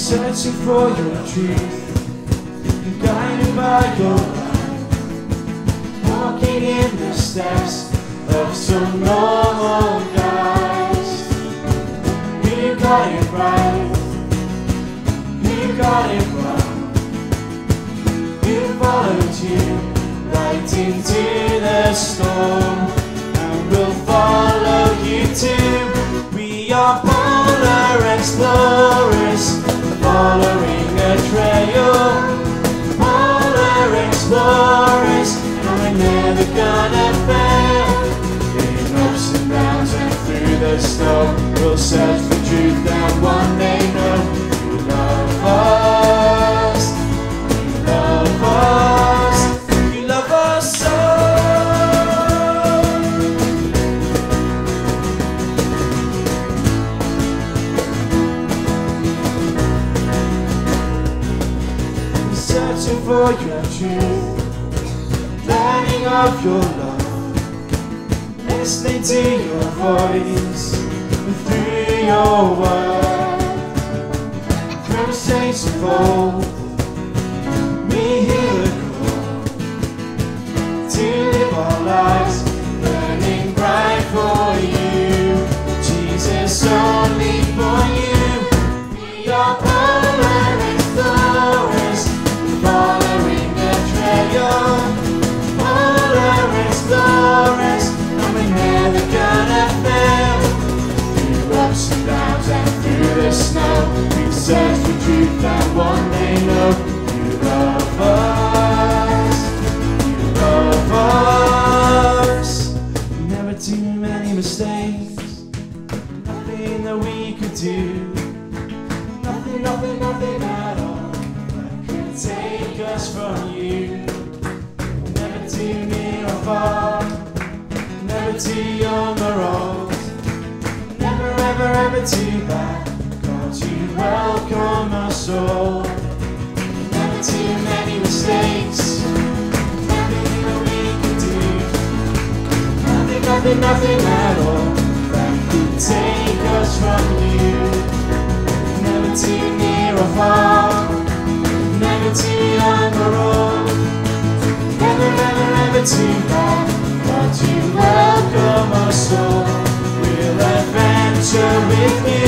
searching for your truth, guided by your light, walking in the steps of some normal guys. You got it right, you got it wrong. You followed you right into the storm, and we'll follow you too. We are polar explorers, following a trail. Polar explorers, and we're never gonna fail. In ups and downs and through the snow, we'll search for your truth, learning of your love, listening to your voice through your word. Saints of old, the call to live our lives, Never too many mistakes. Nothing that we could do. Nothing, nothing, nothing at all that could take us from you. Never too near or far. Never too young or old. Never, ever, ever too bad. God, you welcome us all. Never too many mistakes. Nothing, nothing, at all that could take us from you. Never too near or far. Never too young or old. Never, ever, ever too bad. God, you welcome us all. We'll adventure with you.